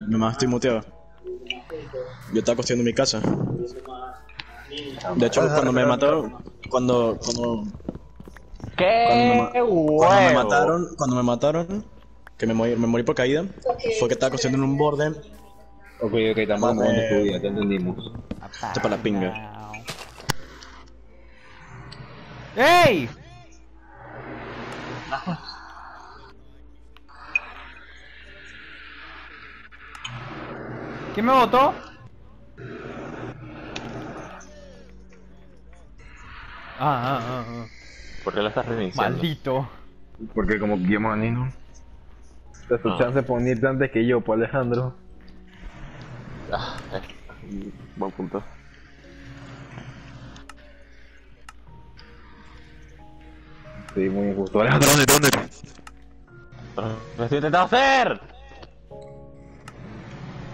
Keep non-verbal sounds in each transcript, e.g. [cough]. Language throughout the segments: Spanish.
Mamá, estoy muteado. Yo estaba construyendo mi casa. De hecho, cuando me mataron, cuando, cuando, ¡Qué cuando me mataron, cuando me mataron, que me morí, me morí por caída, fue que estaba construyendo en un borde, Ok, ok, estamos tu te entendimos. esto para la pinga. ¡Ey! ¿Quién me votó? Ah, ah, ah, ah. ¿Por qué lo estás reiniciando? Maldito. Porque como guiamos a Nino. Esta es tu Ah. chance de ponerte antes que yo, pues Alejandro. Ah, eh, buen punto. Sí, muy injusto. Alejandro, ¿dónde? ¿Dónde? ¡Lo estoy intentando hacer!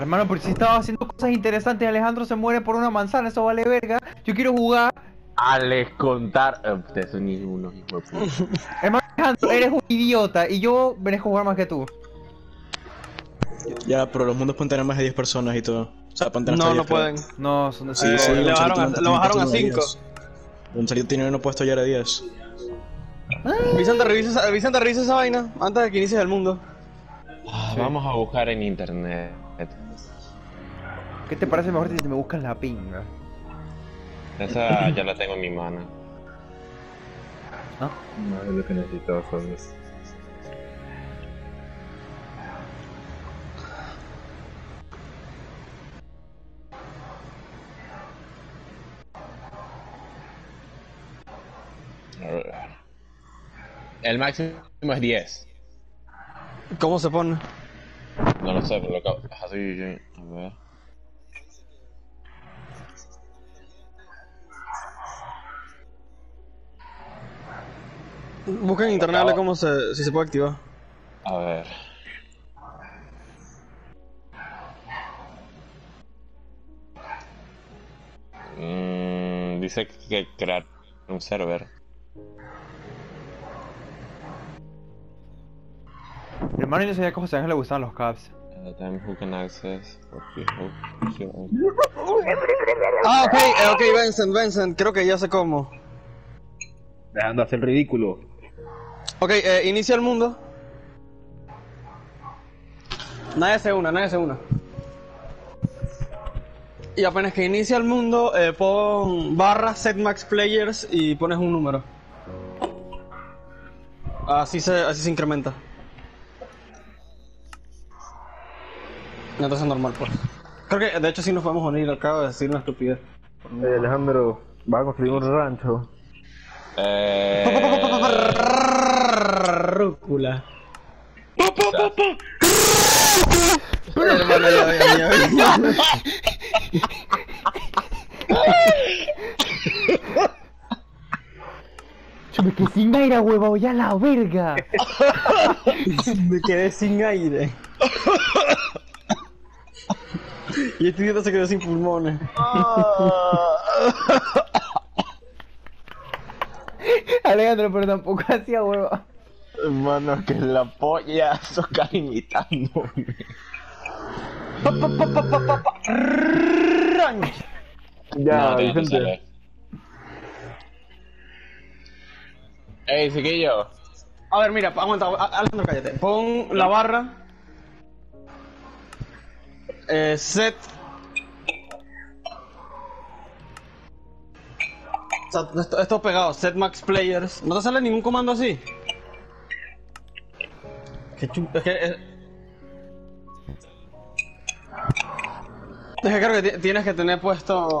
Hermano, porque si estaba haciendo cosas interesantes, Alejandro se muere por una manzana, eso vale verga. Yo quiero jugar. Alex contar. Eh, Ustedes son unos hijos de puta. [laughs] Hermano, Alejandro, eres un idiota y yo merezco jugar más que tú. Ya, pero los mundos pueden tener más de 10 personas y todo. O sea, pueden tener No, 10, no pueden. No, son de Sí, sí, un bajaron a- lo bajaron a puesto 5. 10. Un salito tiene uno puesto ya era 10. Vicente, revisa, Vicente, revisa esa vaina antes de que inicies el mundo. Ah, Vamos a buscar en internet. ¿Qué te parece mejor si me buscas la pinga? Esa [clears throat] ya la tengo en mi mano. No, es lo que necesitaba, ver. El máximo es 10. ¿Cómo se pone? No lo sé, pero lo acabo. Así, a ver. Busca en internet cómo se, si se puede activar. A ver. Mm, dice que crear un server. Hermano, yo no sabía que a José Ángel le gustaban los caps. Who can access? Ah, ok, eh, ok, Vincent, Vincent, creo que ya sé cómo. Dejando de hacer ridículo. Ok, eh, inicia el mundo. Nadie se una, nadie se una. Y apenas que inicia el mundo, eh, pon barra set max players y pones un número. Así se, así se incrementa. Entonces es normal, pues. Creo que de hecho sí nos podemos unir, acabo de decir una estupidez. Eh, Alejandro, va a construir un rancho. Eh, [laughs] Rúcula. Hermano, ya, ya, me quedé sin aire, huevo, ya la verga. Me quedé sin aire. y este idiota se quedó sin pulmones. Alejandro, pero tampoco hacía huevo. Hermano, que la polla, sos cariñitándome. Ya, no, te- te Vicente. sale. Ey, chiquillo. A ver, mira, aguanta, cállate. Pon la barra. Eh, set. Esto, esto pegado, set max players. ¿No te sale ningún comando así? Qué chu- Es que. Es, es que creo que ti- tienes que tener puesto.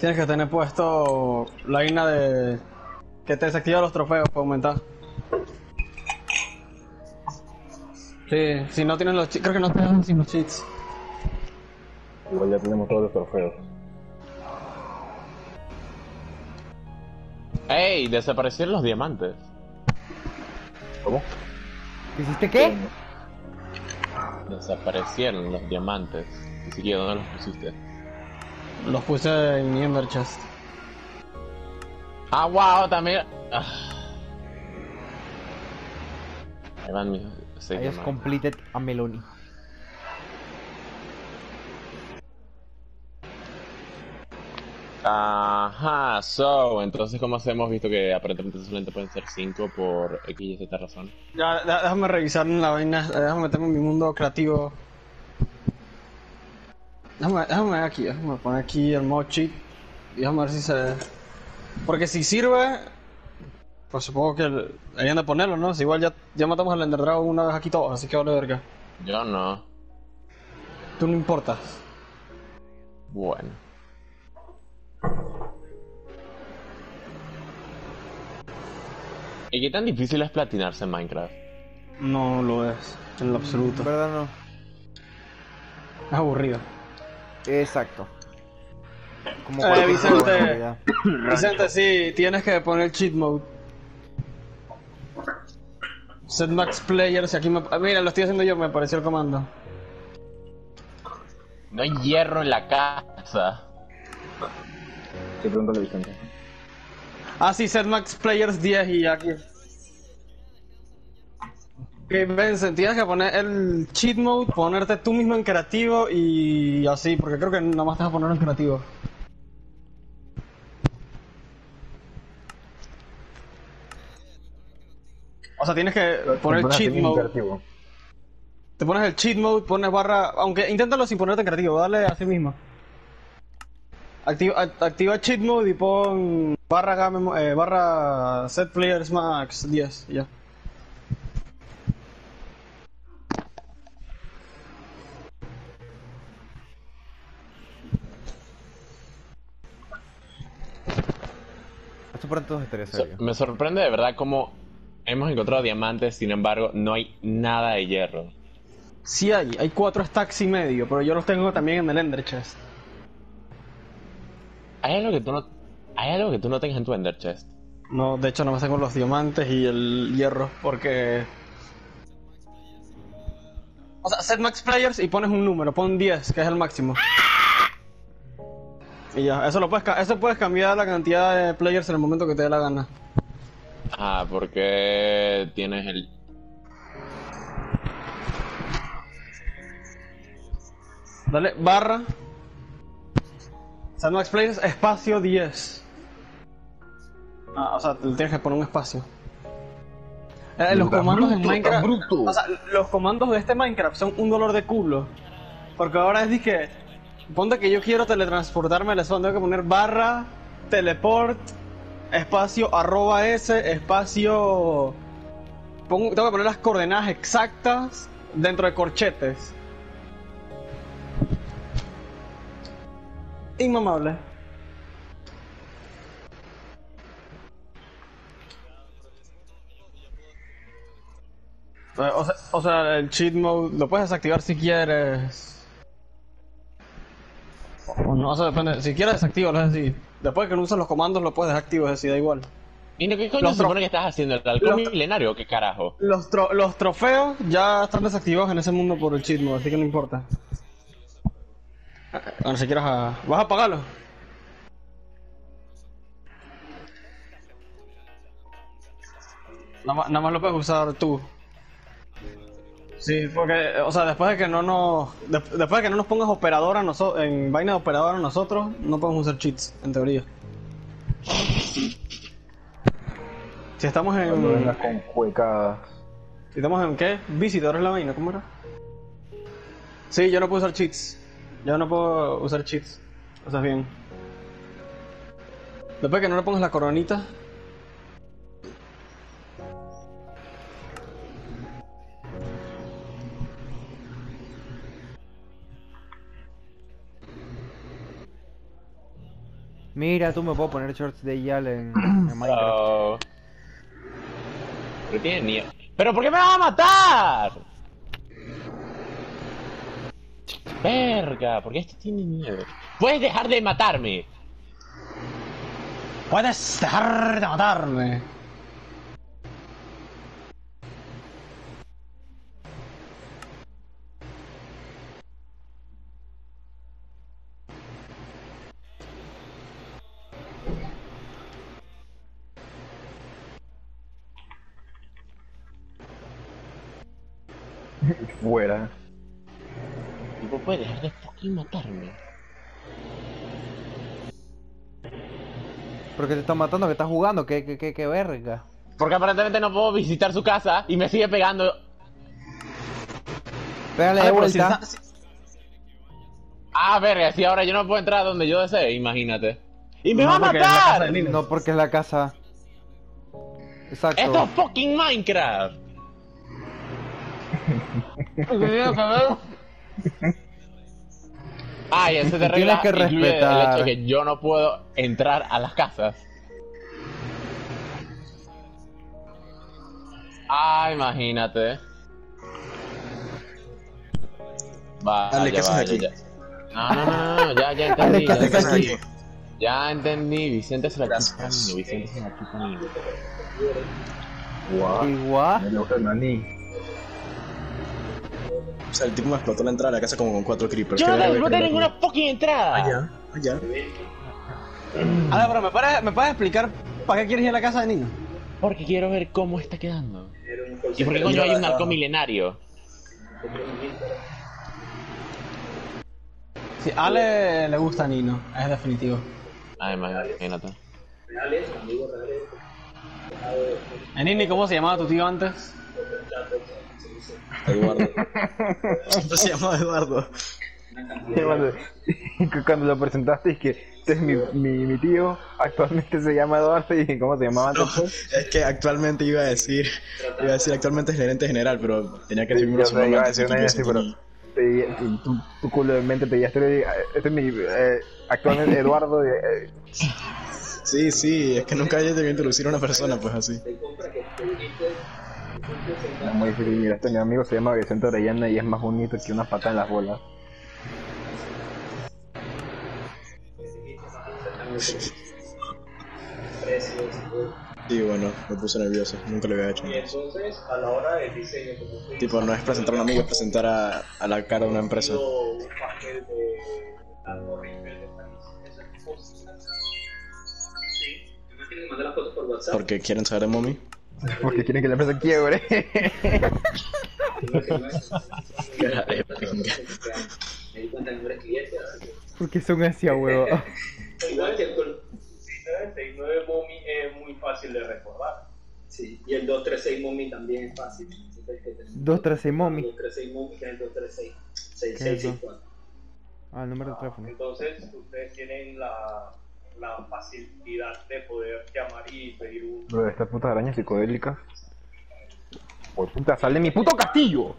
Tienes que tener puesto la vaina de. Que te desactiva los trofeos para aumentar. Sí, si no tienes los cheats. Creo que no te dan sin los cheats. Igual ya tenemos todos los trofeos. Ey, desaparecieron los diamantes. ¿Cómo? ¿Hiciste qué? Desaparecieron los diamantes. Ni siquiera, ¿dónde los pusiste? Los puse en mi Ender Chest. Ah, wow, también. Ah. Ahí van mis just diamantes. completed a Meloni. Ajá, so, entonces ¿cómo hacemos visto que aparentemente solamente pueden ser 5 por X y Z razón? Ya, déjame revisar en la vaina, eh, déjame meterme en mi mundo creativo. Déjame, déjame ver aquí, déjame poner aquí el mod cheat y déjame ver si se... Porque si sirve, pues supongo que harían de ponerlo, ¿no? Si igual ya, ya matamos al Ender Dragon una vez aquí todos, así que vale verga. Yo no. Tú no importas. Bueno. ¿Y qué tan difícil es platinarse en Minecraft? No lo es, en lo absoluto. Verdad no. Es aburrido. Exacto. Como Eh, Vicente. [laughs] Vicente, sí, tienes que poner cheat mode. Set max players, aquí me... ah, Mira, lo estoy haciendo yo, me apareció el comando. No hay hierro en la casa. Sí, pregúntale a Vicente. Ah, sí, set max players 10 y aquí. Ok, Vincent, tienes que poner el cheat mode, ponerte tú mismo en creativo y así, porque creo que nada más te vas a poner en creativo. O sea, tienes que poner el cheat mode. Te pones el cheat mode, pones barra. Aunque inténtalo sin ponerte en creativo, dale así mismo. Activa, act- activa cheat mode y pon barra game, eh, barra set players max 10 y ya. Esto pronto estaría So- serio. me sorprende de verdad cómo hemos encontrado diamantes, sin embargo, no hay nada de hierro. Sí hay, hay cuatro stacks y medio, pero yo los tengo también en el Ender Chest. ¿Hay algo que tú no, hay algo que tú no tengas en tu Ender Chest? No, de hecho no me tengo los diamantes y el hierro, porque... O sea, set max players y pones un número, pon 10, que es el máximo. Y ya, eso lo puedes, eso puedes cambiar la cantidad de players en el momento que te dé la gana. Ah, porque tienes el... Dale, barra. Max players, espacio 10. Ah, o sea, le tienes que poner un espacio. Eh, los comandos en Minecraft. O sea, los comandos de este Minecraft son un dolor de culo. Porque ahora es que. Ponte que yo quiero teletransportarme al tengo que poner barra, teleport, espacio, arroba s, espacio. Pongo- tengo que poner las coordenadas exactas dentro de corchetes. Inmamable. Eh, O sea, o sea, el cheat mode lo puedes desactivar si quieres. O no, o sea, depende. Si quieres desactivarlo, es decir. Después de que no usas los comandos, lo puedes desactivar, es decir, da igual. Mira, ¿qué coño Los se supone que estás haciendo? ¿El halcón los- milenario o qué carajo? Los, tro- los trofeos ya están desactivados en ese mundo por el cheat mode, así que no importa. Bueno, si quieres a... ¿Vas a apagarlo? Nada más, nada más lo puedes usar tú. Sí, porque, o sea, después de que no nos... de- después de que no nos pongas operador a nosotros, en vaina de operador a nosotros, no podemos usar cheats, en teoría. Si estamos en... cuecas. Si estamos en qué? Visitor es la vaina, ¿cómo era? Sí, yo no puedo usar cheats. Yo no puedo usar cheats. O sea, bien. Después que no le pongas la coronita. Mira, tú me puedo poner shorts de Yal en, en [clears throat] Minecraft. Oh. Pero tiene nieve. ¿Pero por qué me vas a matar? Verga, porque este tiene nieve. ¿Puedes dejar de matarme? ¡Puedes dejar de matarme! Fuera. Tipo, puedes dejar de fucking matarme. ¿Por qué te están matando? ¿Qué estás jugando? ¿Qué, qué, qué, qué verga? Porque aparentemente no puedo visitar su casa y me sigue pegando. Pégale de Ah, si vuelta. está- Ah, verga, si ahora yo no puedo entrar donde yo desee, imagínate. ¡Y me No, va a matar! No, porque es la casa. Exacto. ¡Esto es fucking Minecraft! [laughs] Ay, ese de Tienes regla que incluye el respetar. hecho de que yo no puedo entrar a las casas. Ah, imagínate. Vaya, Dale, ¿qué haces vaya, aquí? ya. No, no, no, no, ya, ya [laughs] entendí. ¿qué ya entendí. aquí? Ya entendí, Vicente se la Gracias. Vicente se la. Guau. Igual. O sea, el tipo me explotó la entrada de la casa como con cuatro creepers. Yo ¿Qué no te exploté ninguna fucking entrada. Allá, allá. A ver, pero ¿me puedes, ¿me puedes explicar para qué quieres ir a la casa de Nino? Porque quiero ver cómo está quedando. ¿Y por qué coño hay un halcón milenario? Si a Ale le gusta Nino, es definitivo. Ay, imagínate. Eh, Nini, ¿cómo se llamaba tu tío antes? Eduardo. Siempre [laughs] se llama Eduardo. Y [laughs] Cuando, lo presentaste es que este es mi, mi, mi tío, actualmente se llama Eduardo y dije, ¿cómo se llamaba antes? No, es que actualmente iba a decir, iba a decir actualmente es gerente general, pero tenía que decir Yo mi sé, iba a decir así pero te- tu, tu, tu culo de mente te este, este es mi, eh, actualmente [laughs] Eduardo, eh, Sí, sí, es que nunca había debido introducir a una persona, pues así. Difícil, mira, este mi amigo se llama Vicente Orellana y es más bonito que una pata en las bolas. Sí, bueno, me puse nervioso, nunca lo había hecho. Y Tipo, no es presentar a un amigo, es presentar a, a la cara de una empresa. me. Porque quieren saber de mommy. Porque quieren que la empresa quiebre. Porque son así a huevo. Igual que el 69 Mommy es muy fácil de recordar. Sí, y el 236 Mommy también es fácil. Entonces, que tenemos 236 Mommy. 236 Mommy que es el 236 ¿Qué es eso? 6664. Ah, el número de teléfono. Entonces, ustedes tienen la, la facilidad de poder llamar pedir un. Bro, estas putas arañas psicodélicas. Por puta, sal de mi puto castillo.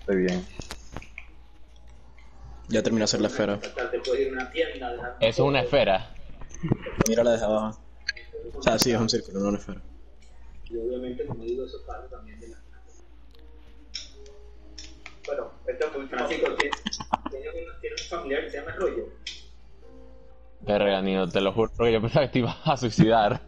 Estoy bien. Ya terminó de hacer la esfera. Eso es una esfera. Mira la de abajo. O sea, sí, es un círculo, no una esfera. Y obviamente, como digo, eso es parte también de la. Bueno, esta es muy Francisco, ¿tienes, tienes un, tienes un familiar que se llama Rollo? Verga, Nino, te lo juro que yo pensaba que te ibas a suicidar.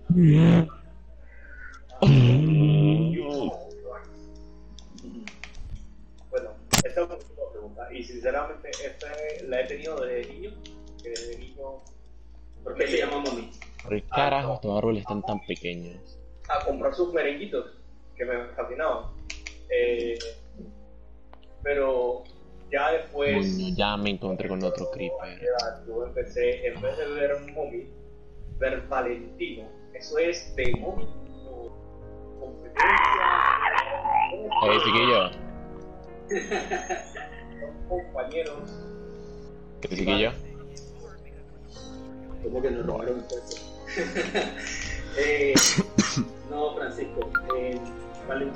Bueno, esta es una última pregunta. Y sinceramente, esta la he tenido desde niño. Que desde niño. ¿Por qué se llama mami? ¿Por qué carajo estos árboles están tan pequeños? A comprar sus merenguitos, que me fascinaban. Eh, pero ya después. Uy, ya me encontré con otro creeper. Yo empecé, en vez de ver mommy, ver Valentino. Eso es de mommy. Competencia. Oye, chiquillo. Son compañeros. ¿Qué chiquillo? ¿Cómo que nos robaron entonces? [laughs] eh, no, Francisco. Eh, Valentino.